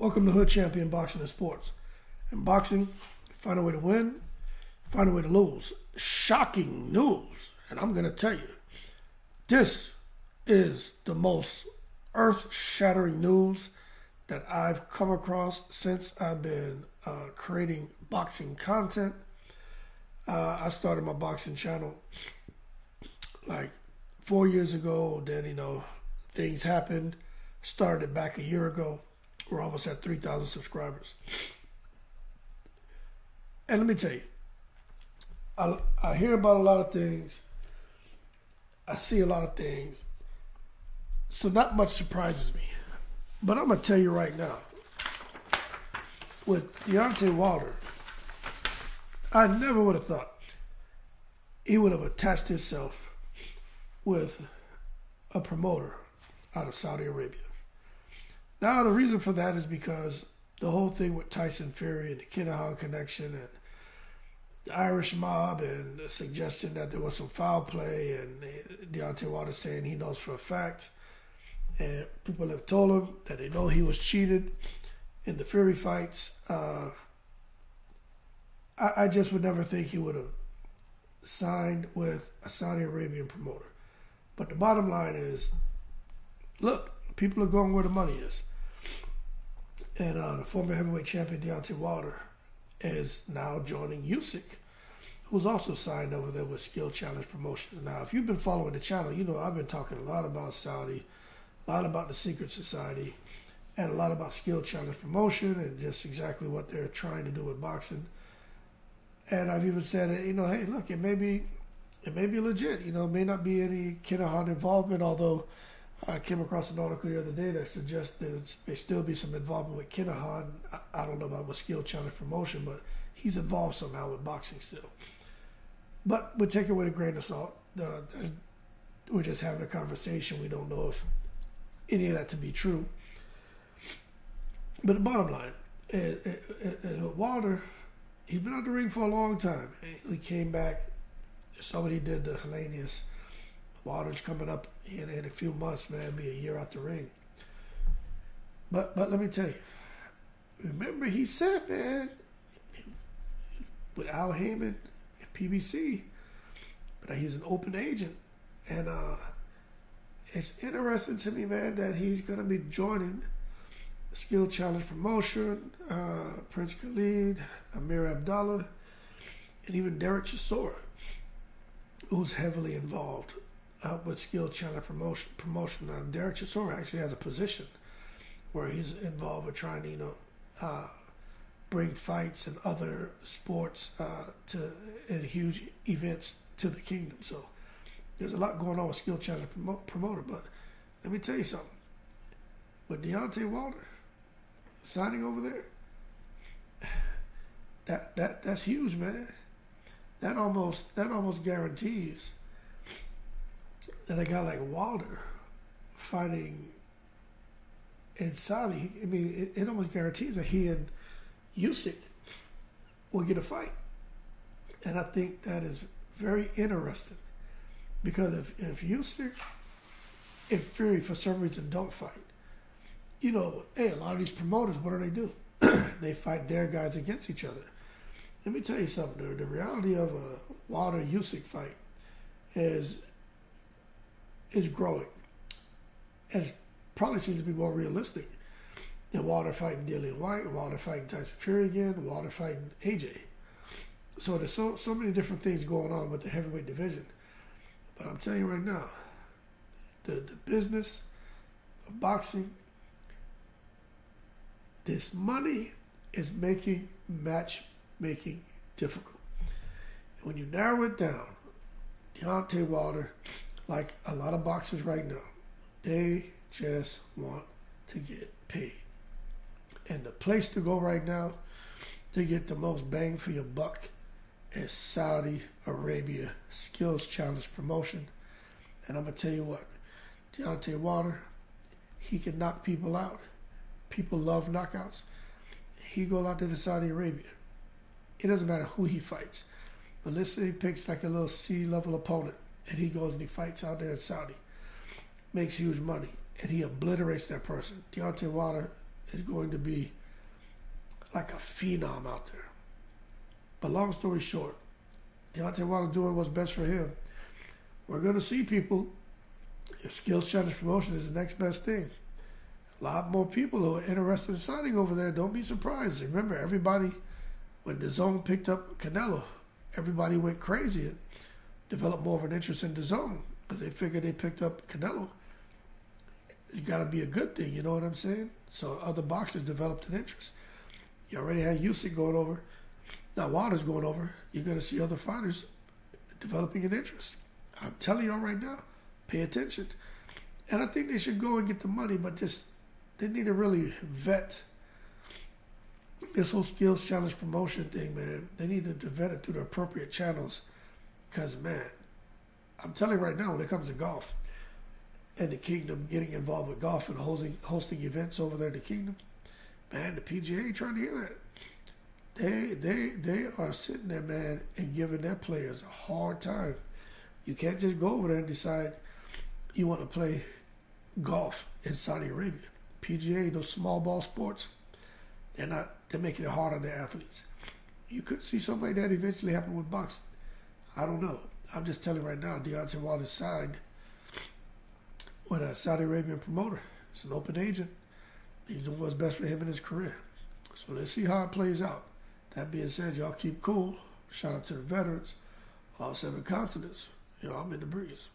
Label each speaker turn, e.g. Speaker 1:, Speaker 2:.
Speaker 1: Welcome to Hood Champion Boxing and Sports. In boxing, find a way to win, find a way to lose. Shocking news, and I'm going to tell you, this is the most earth shattering news that I've come across since I've been uh, creating boxing content. Uh, I started my boxing channel like four years ago. Then, you know, things happened. Started back a year ago. We're almost at 3,000 subscribers. And let me tell you, I, I hear about a lot of things. I see a lot of things. So not much surprises me. But I'm going to tell you right now, with Deontay Wilder, I never would have thought he would have attached himself with a promoter out of Saudi Arabia. Now, the reason for that is because the whole thing with Tyson Fury and the Kinahan connection and the Irish mob and the suggestion that there was some foul play and Deontay Wilder saying he knows for a fact. And people have told him that they know he was cheated in the Fury fights. Uh, I, I just would never think he would have signed with a Saudi Arabian promoter. But the bottom line is look, people are going where the money is. And uh, the former heavyweight champion Deontay Wilder is now joining Usyk, who's also signed over there with Skill Challenge Promotions. Now, if you've been following the channel, you know I've been talking a lot about Saudi, a lot about the Secret Society, and a lot about Skill Challenge Promotion and just exactly what they're trying to do with boxing. And I've even said, you know, hey, look, it may be, it may be legit. You know, it may not be any Kinahan involvement, although I came across an article the other day that suggests there may still be some involvement with Kinahan. I, don't know about with Skill Challenge Promotion, but he's involved somehow with boxing still. But we take it with a grain of salt. We're just having a conversation. We don't know if any of that to be true. But the bottom line is, is, is Wilder, he's been out the ring for a long time. He came back. Somebody did the Helenius Wilder's coming up in, in a few months, man. It'll be a year out the ring. But but let me tell you, remember he said, man, with Al Haymon at PBC, but he's an open agent, and uh, it's interesting to me, man, that he's gonna be joining Skill Challenge Promotion, uh, Prince Khalid, Amir Abdullah, and even Derek Chisora, who's heavily involved with Skill Challenge Promotion. Promotion. Uh, Derek Chisora actually has a position where he's involved with trying to, you know, uh, bring fights and other sports uh, to and huge events to the kingdom. So there's a lot going on with Skill Challenge promo- Promoter. But let me tell you something. With Deontay Wilder signing over there, that that that's huge, man. That almost that almost guarantees that a guy like Wilder fighting in Saudi, I mean, it, it almost guarantees that he and Usyk will get a fight. And I think that is very interesting because if, if Usyk and Fury for some reason don't fight, you know, hey, a lot of these promoters, what do they do? they fight their guys against each other. Let me tell you something, dude. The reality of a Wilder Usyk fight is is growing. And probably seems to be more realistic than Wilder fighting Dillian Whyte, Wilder fighting Tyson Fury again, Wilder fighting AJ. So there's so so many different things going on with the heavyweight division. But I'm telling you right now, the, the business of boxing, this money is making matchmaking difficult. And when you narrow it down, Deontay Wilder like a lot of boxers right now, they just want to get paid. And the place to go right now to get the most bang for your buck is Saudi Arabia Skills Challenge Promotion. And I'm going to tell you what, Deontay Wilder, he can knock people out. People love knockouts. He go out there to the Saudi Arabia. It doesn't matter who he fights. But let's say he picks like a little C-level opponent and he goes and he fights out there in Saudi, makes huge money, and he obliterates that person. Deontay Wilder is going to be like a phenom out there. But long story short, Deontay Wilder doing what's best for him. We're going to see people. If Skills Challenge Promotion is the next best thing, a lot more people who are interested in signing over there. Don't be surprised. Remember, everybody, when DAZN picked up Canelo, everybody went crazy developed more of an interest in DAZN because they figured they picked up Canelo. It's got to be a good thing, you know what I'm saying? So other boxers developed an interest. You already had Usyk going over. Now Wilder's going over. You're going to see other fighters developing an interest. I'm telling y'all right now, pay attention. And I think they should go and get the money, but just they need to really vet this whole skills challenge promotion thing, man. They need to vet it through the appropriate channels. Because, man, I'm telling you right now, when it comes to golf and the kingdom getting involved with golf and hosting, hosting events over there in the kingdom, man, the PGA trying to hear that. They, they, they are sitting there, man, and giving their players a hard time. You can't just go over there and decide you want to play golf in Saudi Arabia. PGA, those small ball sports, they're not. They're making it hard on their athletes. You could see something like that eventually happen with boxing. I don't know. I'm just telling you right now, Deontay Wilder signed with a Saudi Arabian promoter. It's an open agent. He's doing what's best for him in his career. So let's see how it plays out. That being said, y'all keep cool. Shout out to the veterans, all seven continents. Yo, I'm in the breeze.